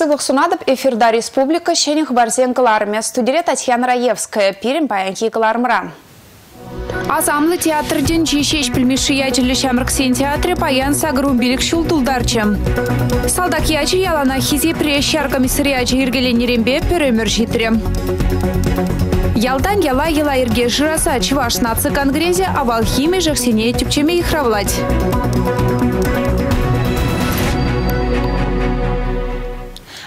Сывых сунадып эфирда республика шенех барзен кыларме. Студия Татьяна Раевская. Пирим паянки кылармра. Азамлы театрден жешеш пілмеші яжілі шәмірксен театры паян сагру билік шултулдарчы. Салдак яжы ялана хизе прешар комиссариячы ергеленеренбе пөрөмір житірі. Ялдан яла ела ерге жыраса Чываш наци конгрезе авал химия жахсене тюпчеме ихравлать.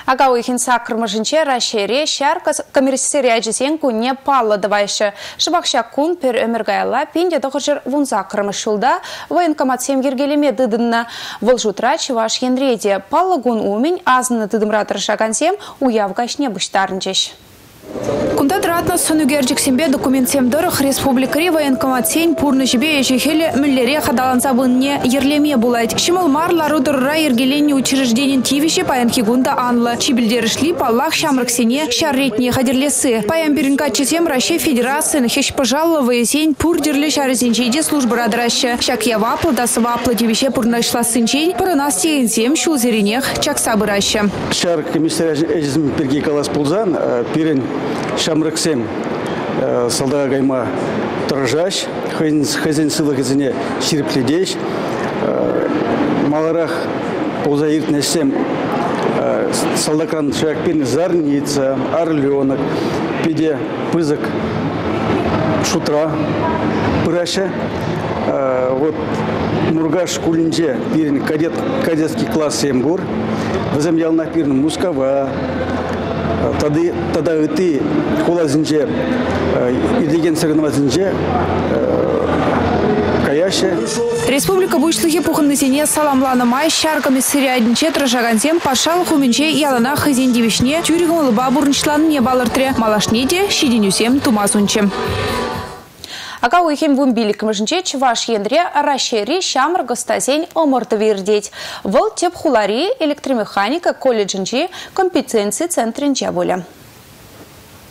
Ага уйхин сакырмышынче рашере шар комиссария жесен кунне паллы давайшы. Шыбақша кун пер өміргайла пенде доғыржыр вун сакырмыш шулда военкомат семгергелеме дыдынна. Выл жутра чываш енреде паллы гун умень азны дыдымратыр шагансем уявгашне бұштарынчеш. Кунда дратна сөнүгерчик сембе документ семдырых республикари военкомат сень пурны жібе ежехелі мүллере қадаланса бұнне ерлеме булайт. Шимыл марлару дұрра ергеленне учрежденин тивише паян хигунда анлы. Чибілдерішли паллах шамрыксене шарретне хадерлесі. Паян бірінка чесем Россия Федерацияны хеш пожаловые сень пурдерлі шарызенчейде службы радыраща. Шак я ваплы да сваплы тивише пурнашла сынчень пырынас сейінсем шулзеренех чакса быраща. Шар комиссария эжізм перге калас пулзан, пирен шамрыксем э, салдага гайма тұржаш, хазин сылы хазине ширпледеш, э, маларах полза иртнесем э, солдакран шакпен зарница, орленок, пиде пызык шутра пыраша. Вот Мургаш Кулинже, пирин кадет, кадетский класс Сембур, воземьял на пирн Мускова, тады тада ыты хула зинже идеген сырынова зинже каяше Республика буйшлыхи пухыннысене саламланы май шар комиссариадинче тражагансем пашал хуминче ялана хызен дивишне тюригын лыба бурнычланне балыртре малашнеде шиденюсем тумасунче. Уйхем вун билікімжінче чываш ендре рашери шамыр гостазень омырты вердеть. Выл теп хулари электромеханика колледжінче компетенции центрінче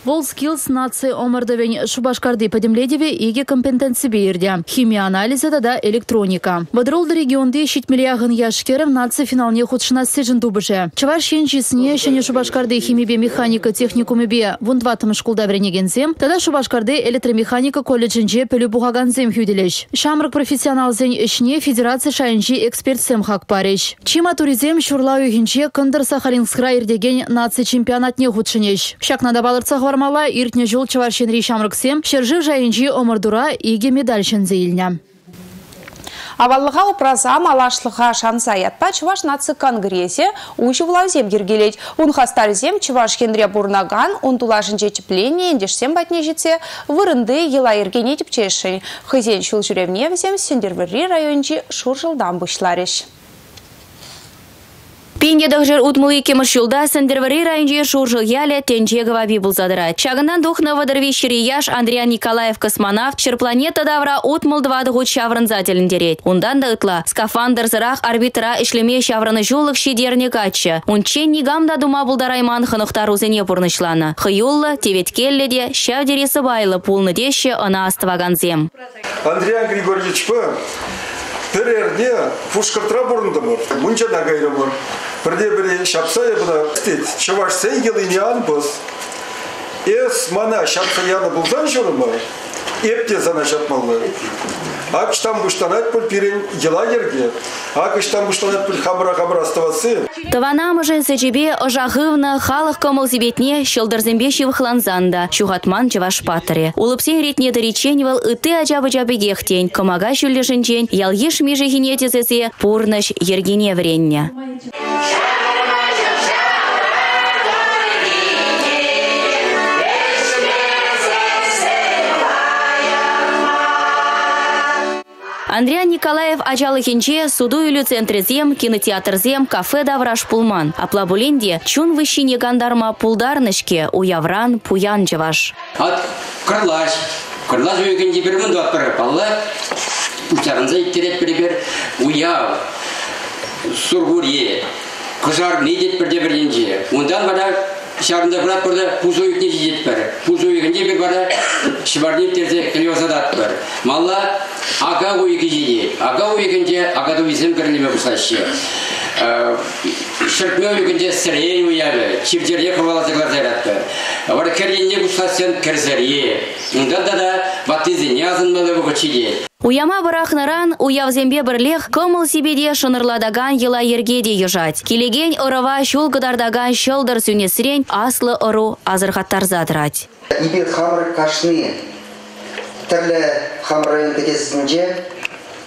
болі. WorldSkills нации омырдывен Шубашкарды подемледеве иге компетенции берді. Химия анализы да электроника. Бадролды регионды шитмелияғын яшкерім нации финалне худшына сежін дубыжы. Чаваш енчисіне шене Шубашкарды химибе механика техникумебе вундватым шкулда вренегензем, тада Шубашкарды электромеханика колледжінже пөлі бұғаганзем хюделеш. Шамрық профессионал зен ішіне федерация шайынжи экспертсем хак пареш. Чима туризем шурлау юхинче кындыр Сахалинскра ирдеген нации чемпионатне. Шакнада балырцах Формала иртне жол чаваршен рейшамрыксем, шержи жайынжи омырдура иге медаль шензейліне. Аваллыға упраза малашлыға шанса ятпа Чываш наци конгрессе ұйшы влазем ергелет. Он хастарзем Чываш хендре бурнаган, он тулашын жетіпление, ендешсем батне жетсе, вырынды ела ергене тіпчешін. Хызен шул жүревне взем сендервері районжи шуржылдан. Пенде дұқжыр ұтмылы кеміш жылда сіндірвірі райынже шуржыл яле тенже гаваби бұлзадыра. Чағынан дұқны вадырвешері яш Андриан Николаев космонавт шыр планета давра ұтмылдывады ғуд шаврынза теліндерет. Ондан да ұтла скафандр зырақ арбитра ішлеме шаврыны жулық шедерне качы. Ончен нигамда дума бұлдарайман хынықтар узене бұрнышланы. Хыюллы, теветкелле де шавдересі байлы пулны деші ына астываганзем. Андриан Григорьевич Перерде пушкартра бұрынды бұр. Мұнша да гайры бұр. Бірде бірі шапса ебіна істет. Чаваш сәй келіне анбыз. Эс мана шапса яны жүрі ма? Епте зана шапмалы. Акштан буштанат пуль пирен ела ерге. Акштан буштанат пуль хамра хамра оставасы. Тавана мыжын сечебе ожағывны халық комыл зебетне шылдырзембе шивықланзанда. Шуғатман чываш патыре. Улыпсен ретне дыреченевал ыты ажабы жабы гехтен. Комага шүллешінчен ял еш меже хинетезесе пурныш ергене вренне. Андриан Николаев ажалы хинче суду үлі центрезем, кинотеатрзем, кафе давраш пулман. Апла буленде чун вышине гандарма пулдарнышке уявран пуян жываш. От кырлаш. Кырлаш өйгенде бір мұнды апыры. Алла учарынза иттерет бір уяв. Сургурье. Кызар не дет бірде бірденже. Ондан бада шарында брат бұрда пузойық не жет бір. Пузойығынде бір бада клеозадат бір. Малла ага уйки жиде. Ага уйкенде ага дуизм кірлеме бұсашы. шыртмeu күнде сірейін уялы, чивдерге кывалазыглар зайратты. Вар керенне кусласен керзерие. Ундан да да баттизине азынмалы бұғычиде. Уяма барахнаран уявзембе бірлех кымыл себеде шынырладаган ела ергеде ежать. Келеген ырыва шул гыдардаган шылдыр сүнесірен аслы ыру азырхаттар задырать. Ибет хамры кашны түрлі хамр район кезінде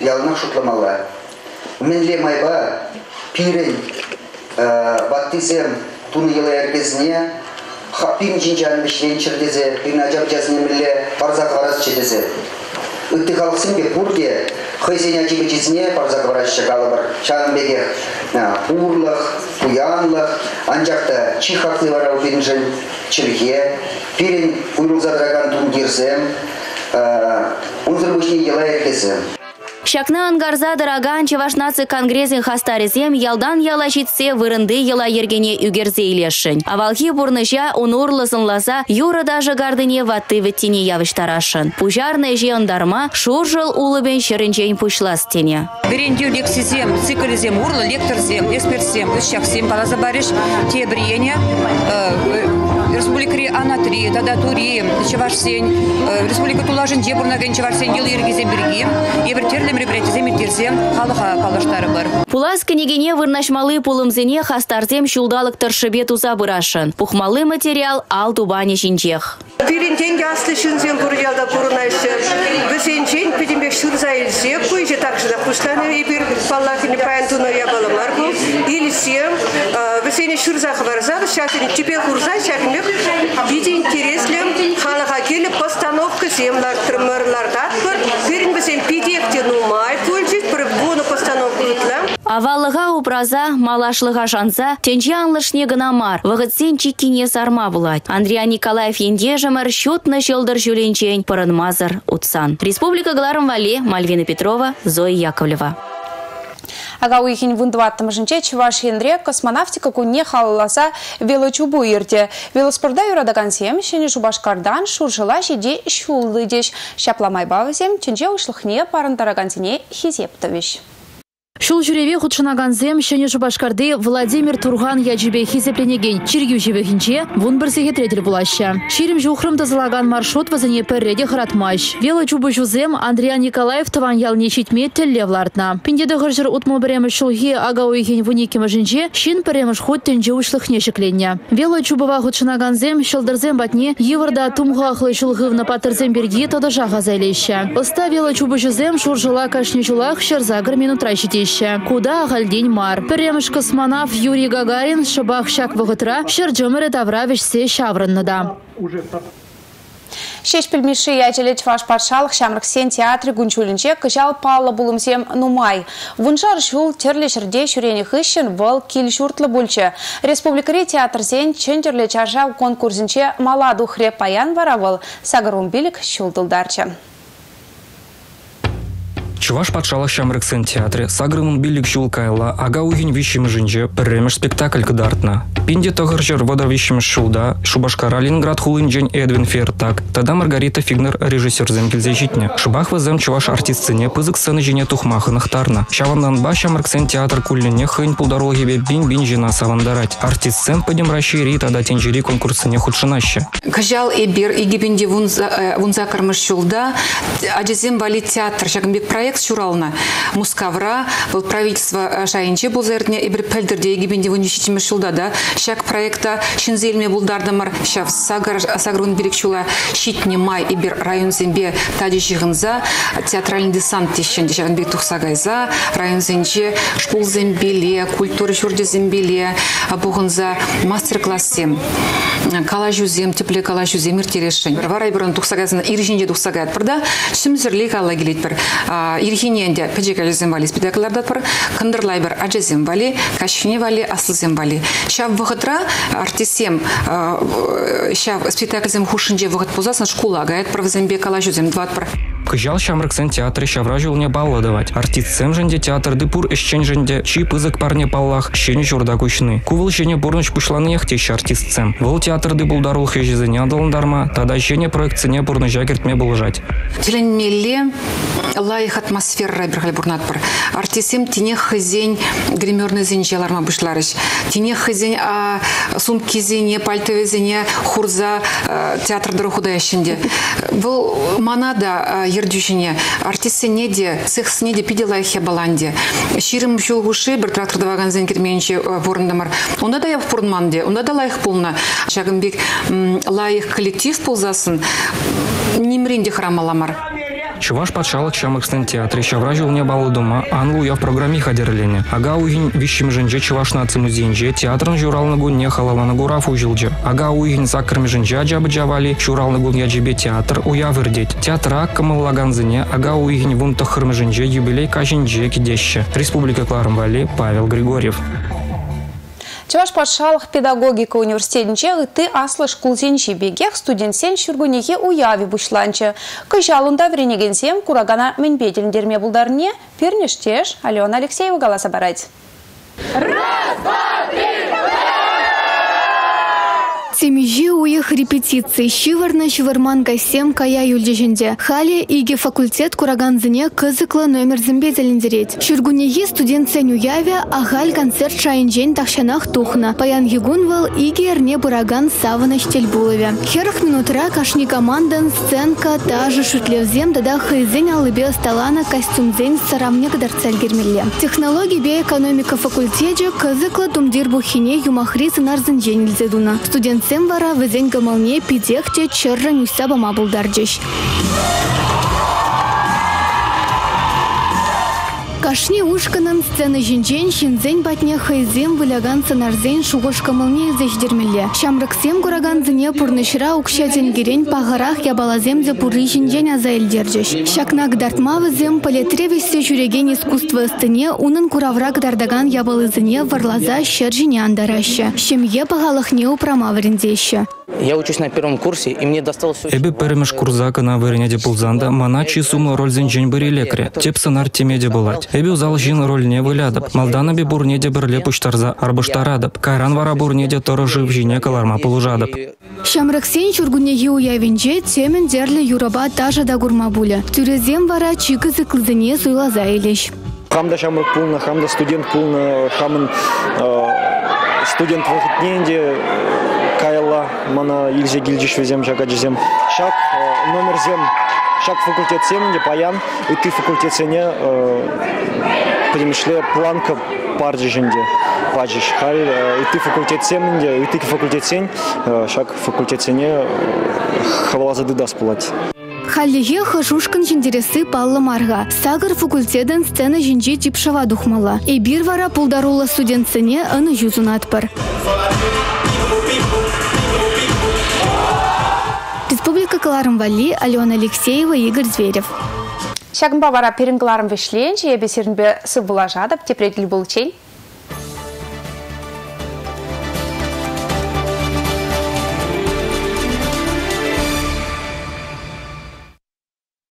ялына шутламалы. Мінле майба пирен баттизем туны ела ергезіне хаппин жинжан бешлен чырдезе, пин ажап жазны мілле парзақ арас чедезе. Үтті қалықсын бе пурде, хызен ажибы жезіне парзақ арас шағалы бір шағын урлық, уянлық, анжақта чихақлы вара убинжен чырге, пирен уйрық задраган тун герзем, унзыр бушне ела ергезем. Шакна ангарза дыраган Чевашнацы конгрессин хастарезем ялдан яла житсе вырынды ела ергене үгерзе илешшін. Авалхи бурныжа унурлысын лаза юра даже гардыне ватты веттине явыштарашын. Пужарный же ондарма шуржыл улыбен шырынчен пушлас тене. Грендю лексизем, циклизем, урла, лекторзем, экспертсем, ущаксем, балазабариш, тебриене, республикари анатри, тадатури, чевашсен, республика тулажын жебурнаген чевашсен ел ергезем біргем, ебір мероприятиезе иртирзем халыха калыштары бар. Пулас княгине вырнашмалы пулымзене хастарзем шулдалык тыршыбе туза бырашын. Пухмалы материал ал тубане шинчех. Пиринтен яслы шынзен курьялда курунайшы. Весенчен пидимбе шурза илсе, куйже также да пуштаны ибир паллахини паянтуна ябалы марку. Илсем, весене шурза хабарза, шахин типе курза, шахин биде интереслем, халыха келіп постановка землар, трмырларда, пирин весен пидекте нумай, кульчит, бір буны постановку үтлем. Авалыға упраза, малашлыға жанса, тенче анлышне гына мар, вағытсен чекине сарма булать. Андрея Николаев енде жамар шутны шылдыр жүленчен мазыр утсан. Республика Гларым Вали, Мальвина Петрова, Зоя Яковлева. Ага уйхин вундваттым жынче чуваш ендре космонавтика кунне халласа велочубу ирте. Велоспорда юрадаган сем, шене жубашкардан шуржыла жеде шуллы деш. Шапламай бавызем, ченче ушлыхне парындараган сене хизептовиш. Шул жүреве худшынаганзем шене Жубашкарды Владимир Турган яджибе хизепленеген чиргю живехинче вун бірсеге третел булаща. Ширим жухрым тазалаган маршрут вазане перреде хратмаш. Вела чубы жузем Андрея Николаев таван ял нечитме телле влартна. Пиндеде хыржыр утму біреміш шулхи ага уйхен вунике мажинче шин біреміш худ тенже ушлыхне шекленне. Вела чубыва худшынаганзем шылдырзем батне еварда тумға ахлы шулхывна патырзем берги тода жаға зайлеща. Оста вела чубы жузем шуржыла кашне шерзагр минут райшите жилище. Куда галдень мар. Премыш космонавт Юрий Гагарин шабах шак вагытра шерджымыры тавра вешсе шаврынныда. Шеш пілмеші әжелет ваш патшалық шамрықсен театры гүнчулінче кыжал палы бұлымсем нумай. Вунжар жул терлі жүрде шүрені хыщын выл кел шуртлы бүлчі. Республикари театрзен чендерлі чаржау конкурсінче маладу хреп паян варавыл. Сагарун билік шулдылдарчы. Чуваш патшалық шамрыксын театре сагрымын билік жулкайла ага угин вишим жинже пірремеш спектакль кыдартна. Пинде тогыр жыр водар вишим шулда Шубашкара Ленинград хулынжен Эдвин Фертак, тада Маргарита Фигнер режиссер земгілзе житне. Шыбах вазем чуваш артистсыне пызык сцены жене тухмахынықтарна. Шавандан ба шамрыксын театр кульлене хын пулдарологебе бин-бин жина савандарать. Артистсен падем рашири тада тенжири конкурсыне худшынаще. Кажал эбир игибинде вунза кармыш шулда, ажезем вали театр, шагымбек проект проект шурална мускавра был правительство шайынче был зерне и бір пәлдірде егебенде вынешитіме шулда да? Шак проекта шинзелме булдардымар шав сагар сагрун берек шула щитне май и бір район зембе тади жығынза театральный десант тешен дешен бек тухсагайза район земче школ зембеле культура шурде зембеле буғынза мастер классем кала жүзем тепле кала жүзем иртерешен варай бұрын тухсагайзына иржинде тухсагайт бірда сүмзірле кала келет бір ирхиненде вали спектакльларда пар кындырлай бір ажезем вали кашфине вали асылзем вали шав вғытра артисем шав спектакльзем хушинже вғыт позасын школа гает правзембе кала жүзем дват пар. Кыжал шамрыксын театры шавра жылне балла давать. Артистсем жінде театрды пур ишчен жінде чи пызык парне паллах шені журда күшні. Кувыл шене бурныш пушланы яхтеш артистсем. Выл театрды булдарул хежизіне адалындарма, тада шене проектсіне бурны жагертме булжать. Теленмелле лайық атмосфера бір бурнат бір. Артисем тине хызен гримерный зенжеларма бұшларыш. Тине хызен сумкизене, пальтовезене, хурза театрдыры худа ішінде. Бұл манада ердюшіне артисене де, цехсіне де пиде лайықе баланде. Ширым шулгуши бір зен керменші бұрындамар. Онда да я в пұрынманде, онда да лайық болна. Шагынбек лайық коллектив болзасын, немренде храмаламар. Чуваш патшалық шамықстын театры шавра балы дома анлу я в программе хадерлене. Ага уйын вишим жынже чуваш наци музейнже театрын журалны гун не халаланы гураф ужилже. Ага уйын закрми жынже аджабы джавали журалны гун театр уя вырдеть. Театра камыллаганзыне ага уйын вун тахырмы жынже юбилей кажинже кидеще. Республика Клармвали Павел Григорьев. Чаваш патшалық педагогика университетінче ты аслы шкулзенчи бегех студентсен шүргінеге уяви бұшланчы. Кыжалында вренегенсем курагана менбеделіндерме бұлдарыне пернештеш Алена Алексеева галаса барать. Раз, два, три! Семежи уех репетиции шиварна шиварман гайсем кая юльдеженде. Хали иги факультет кураганзыне кызыклы номер зімбеделіндерет. Шүргунеге студент сен уяве ахаль концерт шайынжен тахшанах тухна. Паян егунвал иги эрне бураган савана штельбулове. Херах минутра кашни командан сценка тажы шутлевзем дада хайзен алыбе сталана костюмзен сарамне кадарцаль гермелле. Технология биоэкономика факультеже кызыклы тумдир бухине юмахри сынарзын женилзедуна. Студент Сем вара візен гамалне пидехте чырры нюса бама булдарджеш. Кашни ушканын сцена жинжен шинзен батне хайзем выляган сценарзен шуғыш камылне зешдермелле. Шамрыксем кураган зіне пурнышыра укшаден герен пағырах ябалазем за пуры жинжен аза элдерджеш. Шакнак дартмавызем полетревесе жүреген искусство стыне унын кураврак дардаган ябалызыне варлаза шер жине андараща. Шемье пағалықне упрамаврендеші. Я учусь на первом курсе, и мне досталось все... Эбі пәріміш курзака на выренеде пулзанда, мана чи сумы роль зенжен бірі лекре. Теп сынар темеде булать. Эбі узал жин роль не вылядып. Малдана би бурнеде бірле пуштарза арбыштарадып. Кайран вара бурнеде торы жив жине каларма пулужадып. Шамраксен чургунеге уявинже темен дерлі юраба тажа да гурма буля. Тюрезем вара чикызы кылзыне суйлаза елеш. Хамда шамрак пулна, хамда студент пулна, хамын студент вахытненде мана илзе гилдиш везем жага жезем шак номер зем шак факультет семенде паян үти факультет сене примишле планка пар жеженде пажиш хал үти факультет семенде үти факультет сен шак факультет сене хавалазады дас пулать Халлиге хашушкан жіндересі паллы марга. Сагыр факультетен сцена жінже типшава духмала. И бир вара пулдарула студентсене аны юзун атпар. Республика Каларым-Вали, Алена Алексеева, Игорь Зверев. Шагын бавара перінгларым вешлен, жие бесерінбе сыбыла жадып, тепреділ бұл чейн.